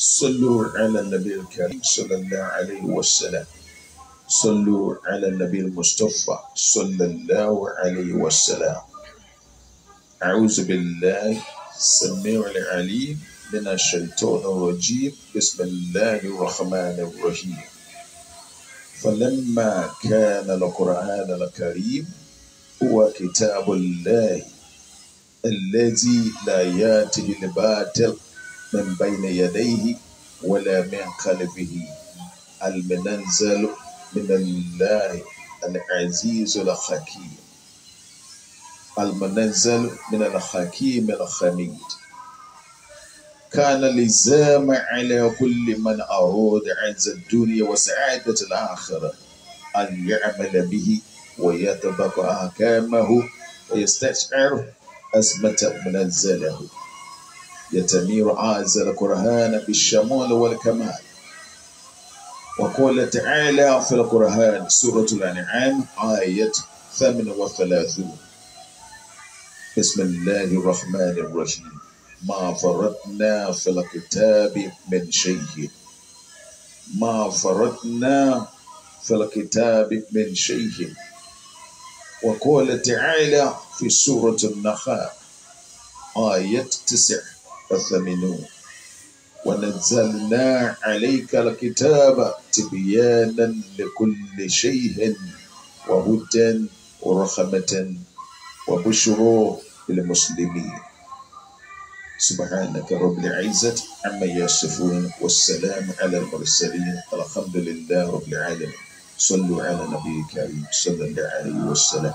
صلوا على النبي الكريم صلى الله عليه وسلم. صلوا على النبي المصطفى صلى الله عليه وسلم. أعوذ بالله السميع العليم من الشيطان الرجيم. بسم الله الرحمن الرحيم. فلما كان القرآن الكريم هو كتاب الله الذي لا يأتي الباطل من بين يديه ولا من خلفه. المنزل من الله العزيز الحكيم. المنزل من الحكيم الخميد كان لزام على كل من أراد عز الدنيا وسعادة الآخرة أن يعمل به ويطبق أحكامه ويستشعر أزمة منزله. يتمير عز القرآن بالشمال والكمال. وقال تعالى في القرآن سورة الأنعام آية 38 بسم الله الرحمن الرحيم. ما فرطنا في الكتاب من شيء. ما فرطنا في الكتاب من شيء. وقال تعالى في سورة النخاع آية 9 فثمنوه ونزلنا عليك الكتاب تبيانا لكل شيء وهدى ورحمة وبشرى للمسلمين. سبحانك رب العزة عما يصفون والسلام على المرسلين. الحمد لله رب العالمين. صلوا على نبيك الكريم. صلى الله عليه وسلم.